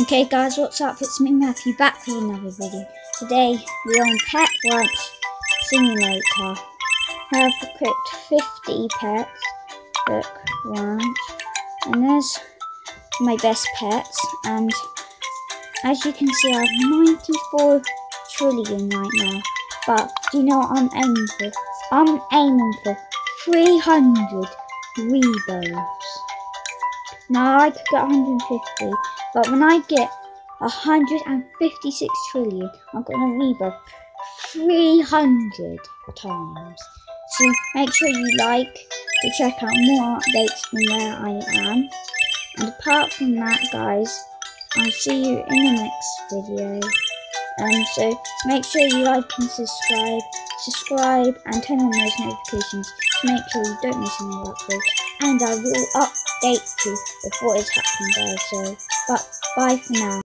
Okay guys, what's up? It's me Matthew back with another video. Today we're on Pet Ranch Simulator. I have equipped 50 pets. Look, lunch. And there's my best pets. And as you can see I have 94 trillion right now. But do you know what I'm aiming for? I'm aiming for 300 rebirths. Now I could get 150, but when I get 156 trillion, I'm gonna rebirth 300 times. So make sure you like to check out more updates from where I am. And apart from that, guys, I'll see you in the next video. Um, so make sure you like and subscribe, subscribe and turn on those notifications to make sure you don't miss any uploads. And I will update you before it's happening there, so but bye for now.